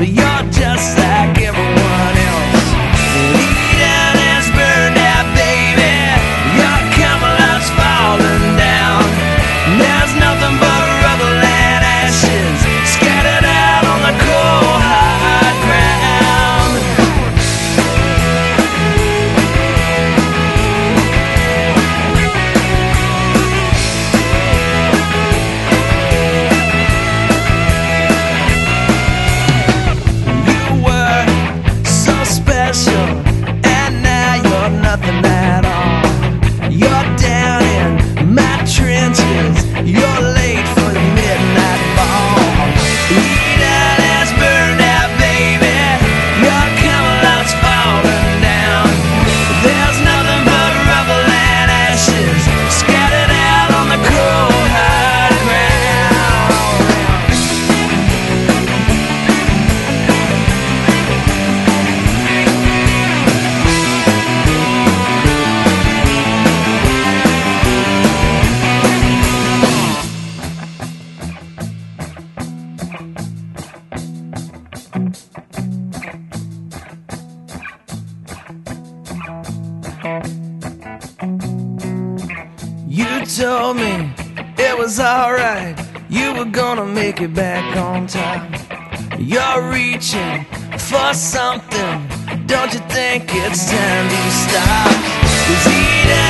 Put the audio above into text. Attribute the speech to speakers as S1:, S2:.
S1: You're just like everyone. You told me it was alright. You were gonna make it back on time. You're reaching for something. Don't you think it's time to stop? Cause